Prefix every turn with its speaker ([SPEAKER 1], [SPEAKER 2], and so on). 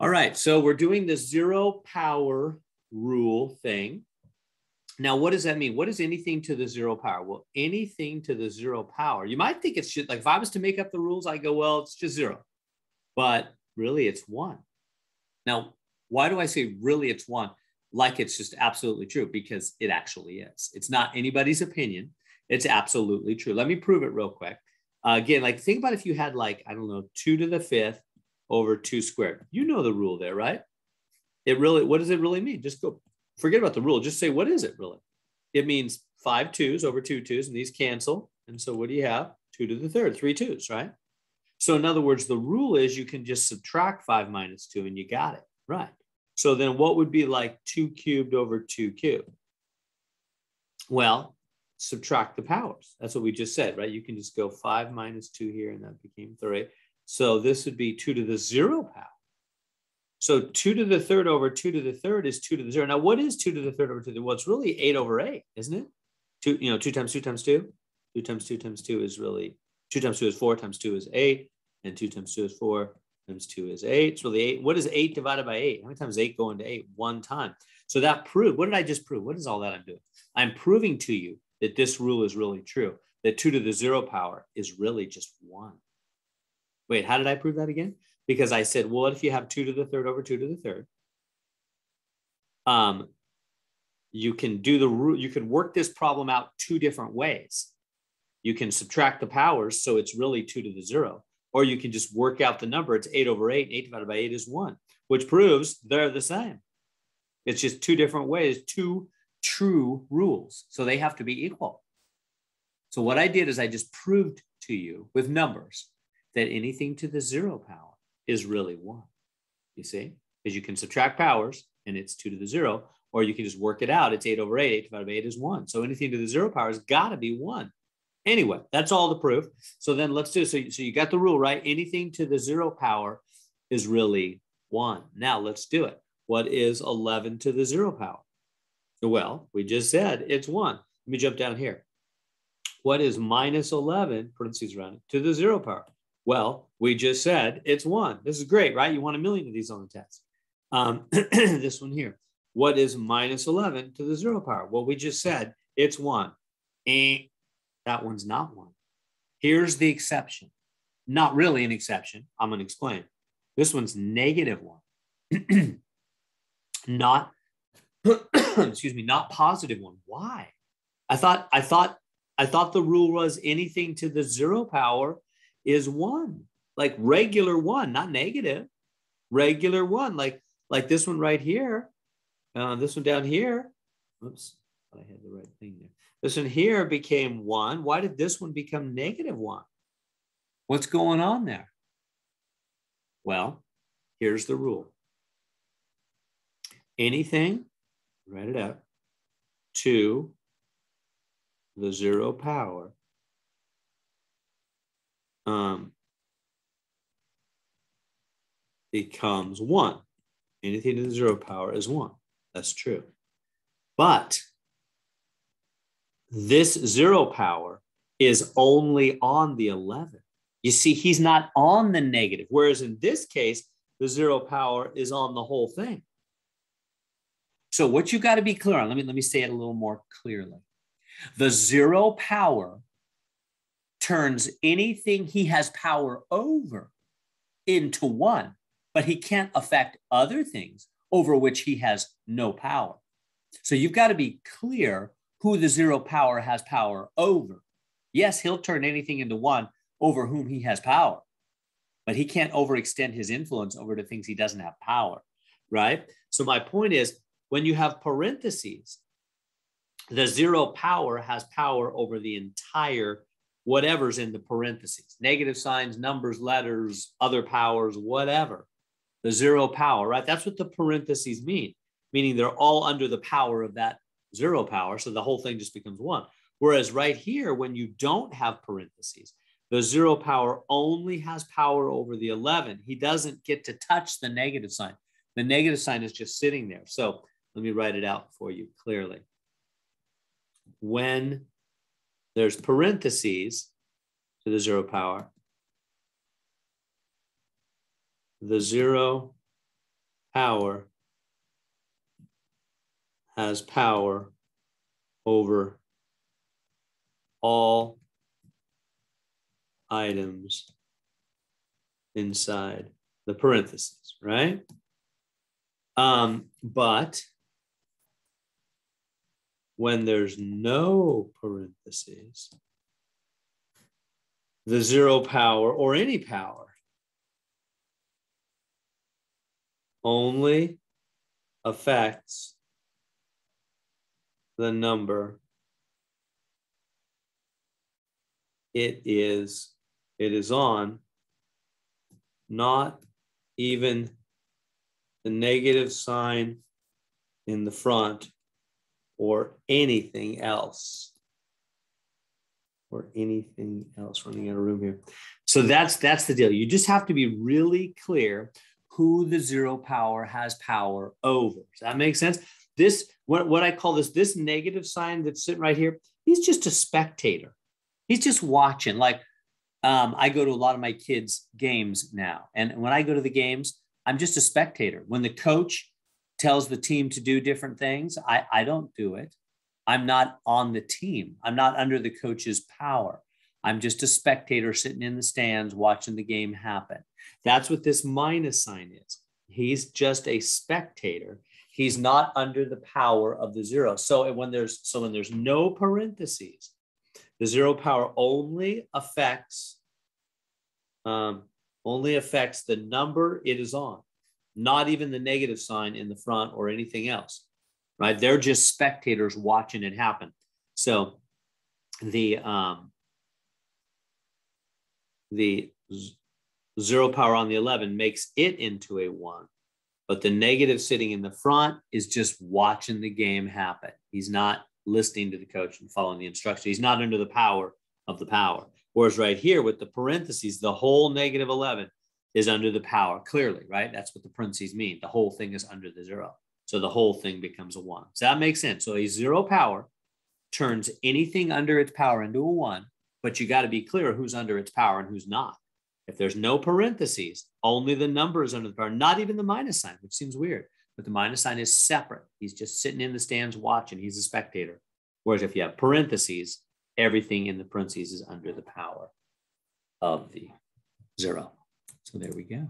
[SPEAKER 1] All right, so we're doing the zero power rule thing. Now, what does that mean? What is anything to the zero power? Well, anything to the zero power, you might think it's just like if I was to make up the rules, I go, well, it's just zero, but really it's one. Now, why do I say really it's one? Like it's just absolutely true because it actually is. It's not anybody's opinion. It's absolutely true. Let me prove it real quick. Uh, again, like think about if you had like, I don't know, two to the fifth over two squared. You know the rule there, right? It really, what does it really mean? Just go forget about the rule. Just say, what is it really? It means five twos over two twos, and these cancel. And so what do you have? Two to the third, three twos, right? So in other words, the rule is you can just subtract five minus two and you got it, right? So then what would be like two cubed over two cubed? Well, subtract the powers. That's what we just said, right? You can just go five minus two here and that became three. So this would be two to the zero power. So two to the third over two to the third is two to the zero. Now, what is two to the third over two? Well, it's really eight over eight, isn't it? Two, you know, two times two times two. Two times two times two is really two times two is four times two is eight, and two times two is four times two is eight. It's really eight. What is eight divided by eight? How many times eight go into eight? One time. So that proved. What did I just prove? What is all that I'm doing? I'm proving to you that this rule is really true. That two to the zero power is really just one. Wait, how did I prove that again? because I said, well, what if you have two to the third over two to the third? Um, you can do the root, you can work this problem out two different ways. You can subtract the powers, so it's really two to the zero, or you can just work out the number. It's eight over eight, and eight divided by eight is one, which proves they're the same. It's just two different ways, two true rules. So they have to be equal. So what I did is I just proved to you with numbers that anything to the zero power is really one. You see, because you can subtract powers and it's two to the zero, or you can just work it out. It's eight over eight. Eight divided by eight is one. So anything to the zero power has got to be one. Anyway, that's all the proof. So then let's do so. So you got the rule right. Anything to the zero power is really one. Now let's do it. What is 11 to the zero power? Well, we just said it's one. Let me jump down here. What is minus 11, parentheses around it, to the zero power? Well, we just said it's one. This is great, right? You want a million of these on the test. Um, this one here. What is minus 11 to the zero power? Well, we just said it's one. And that one's not one. Here's the exception. Not really an exception. I'm going to explain. This one's negative one. not, excuse me, not positive one. Why? I thought, I thought, I thought the rule was anything to the zero power is one, like regular one, not negative, regular one, like like this one right here, uh, this one down here. Oops, I had the right thing there. This one here became one. Why did this one become negative one? What's going on there? Well, here's the rule. Anything, write it out, to the zero power um, becomes one. Anything to the zero power is one. That's true. But this zero power is only on the 11. You see, he's not on the negative. Whereas in this case, the zero power is on the whole thing. So what you've got to be clear on, let me, let me say it a little more clearly. The zero power turns anything he has power over into one, but he can't affect other things over which he has no power. So you've got to be clear who the zero power has power over. Yes, he'll turn anything into one over whom he has power, but he can't overextend his influence over to things he doesn't have power, right? So my point is when you have parentheses, the zero power has power over the entire whatever's in the parentheses negative signs, numbers, letters, other powers, whatever. The zero power, right? That's what the parentheses mean, meaning they're all under the power of that zero power. So the whole thing just becomes one. Whereas right here, when you don't have parentheses, the zero power only has power over the 11. He doesn't get to touch the negative sign. The negative sign is just sitting there. So let me write it out for you clearly. When there's parentheses to the zero power. The zero power has power over all items inside the parentheses, right? Um, but when there's no parentheses, the zero power or any power only affects the number it is it is on not even the negative sign in the front or anything else. Or anything else running out of room here. So that's that's the deal. You just have to be really clear who the zero power has power over. Does that make sense? This what, what i call this this negative sign that's sitting right here he's just a spectator. He's just watching. Like um, i go to a lot of my kids games now. And when i go to the games i'm just a spectator. When the coach tells the team to do different things. I, I don't do it. I'm not on the team. I'm not under the coach's power. I'm just a spectator sitting in the stands watching the game happen. That's what this minus sign is. He's just a spectator. He's not under the power of the zero. So when there's so when there's no parentheses, the zero power only affects um, only affects the number it is on not even the negative sign in the front or anything else, right? They're just spectators watching it happen. So the um, the zero power on the 11 makes it into a one, but the negative sitting in the front is just watching the game happen. He's not listening to the coach and following the instructions. He's not under the power of the power. Whereas right here with the parentheses, the whole negative 11 is under the power, clearly, right? That's what the parentheses mean. The whole thing is under the zero. So the whole thing becomes a one. So that makes sense. So a zero power turns anything under its power into a one, but you got to be clear who's under its power and who's not. If there's no parentheses, only the number is under the power, not even the minus sign, which seems weird, but the minus sign is separate. He's just sitting in the stands watching. He's a spectator. Whereas if you have parentheses, everything in the parentheses is under the power of the zero. So there we go.